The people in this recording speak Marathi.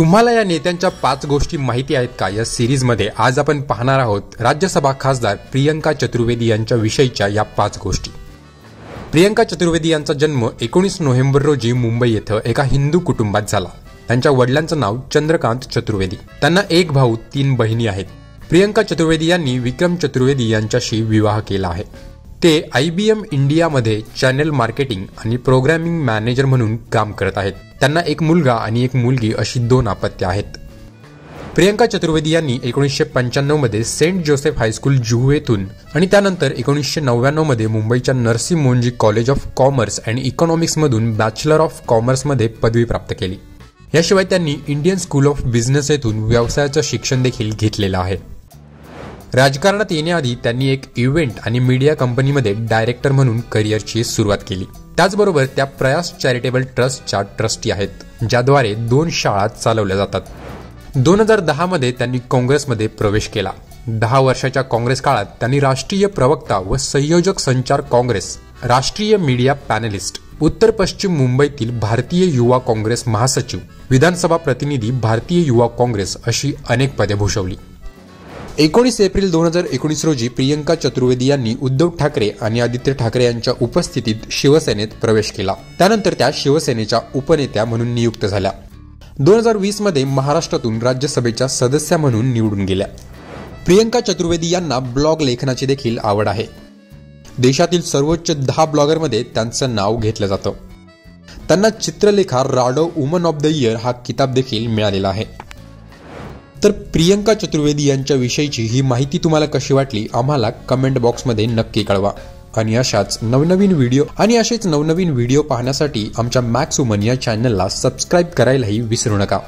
तुम्हाला या नेत्यांच्या पाच गोष्टी माहिती आहेत का? या सिरीजमध्ये आज आपण पाहणार आहोत राज्यसभा खासदार प्रियंका चतुर्वेदी यांच्या विषयीच्या या पाच गोष्टी. प्रियंका चतुर्वेदी यांचा जन्म एकोणीस नोव्हेंबर रोजी मुंबई येथे एका हिंदू कुटुंबात झाला. त्यांच्या वडिलांचं नाव चंद्रकांत चतुर्वेदी. त्यांना एक भाऊ तीन बहिणी आहेत. प्रियंका चतुर्वेदी यांनी विक्रम चतुर्वेदी यांच्याशी विवाह केला आहे. ते आय बी एम इंडियामध्ये चॅनेल मार्केटिंग आणि प्रोग्रॅमिंग मॅनेजर म्हणून काम करत आहेत. त्यांना एक मुलगा आणि एक मुलगी अशी दोन अपत्य आहेत. प्रियंका चतुर्वेदी यांनी एकोणीसशे पंच्याण्णवमध्ये Saint Joseph high school Juhu येथून आणि त्यानंतर एकोणीसशे नव्याण्णवमध्ये मुंबईच्या Narsee Monjee college of commerce and इकॉनॉमिक्समधून bachelor of कॉमर्समध्ये पदवी प्राप्त केली. याशिवाय त्यांनी इंडियन स्कूल ऑफ बिझनेस येथून व्यवसायाचं शिक्षण देखील घेतलेलं आहे. राजकारणात येण्याआधी त्यांनी एक इव्हेंट आणि मीडिया कंपनीमध्ये डायरेक्टर म्हणून करिअरची सुरुवात केली. त्याचबरोबर त्या प्रयास चॅरिटेबल ट्रस्टच्या ट्रस्टी आहेत ज्याद्वारे दोन शाळा चालवल्या जातात. दोन हजार दहामध्ये त्यांनी काँग्रेसमध्ये प्रवेश केला. दहा वर्षाच्या काँग्रेस काळात त्यांनी राष्ट्रीय प्रवक्ता व संयोजक संचार काँग्रेस राष्ट्रीय मीडिया पॅनलिस्ट उत्तर पश्चिम मुंबईतील भारतीय युवा काँग्रेस महासचिव विधानसभा प्रतिनिधी भारतीय युवा काँग्रेस अशी अनेक पदे भूषवली. एकोणीस एप्रिल दोन हजार एकोणीस रोजी प्रियंका चतुर्वेदी यांनी उद्धव ठाकरे आणि आदित्य ठाकरे यांच्या उपस्थितीत शिवसेनेत प्रवेश केला. त्यानंतर त्या शिवसेनेच्या उपनेत्या म्हणून नियुक्त झाल्या. दोन हजार वीसमध्ये महाराष्ट्रातून राज्यसभेच्या सदस्या म्हणून निवडून गेल्या. प्रियंका चतुर्वेदी यांना ब्लॉग लेखनाची देखील आवड आहे. देशातील सर्वोच्च दहा ब्लॉगरमध्ये त्यांचं नाव घेतलं जातं. त्यांना Chitralekha Rado woman of the year हा किताब देखील मिळालेला आहे. तर प्रियंका चतुर्वेदी यांच्याविषयीची ही माहिती तुम्हाला कशी वाटली आम्हाला कमेंट बॉक्समध्ये नक्की कळवा. आणि अशाच नवनवीन व्हिडिओ आणि असेच नवनवीन व्हिडिओ पाहण्यासाठी आमच्या मॅक्स वुमन या चॅनलला सबस्क्राईब करायलाही विसरू नका.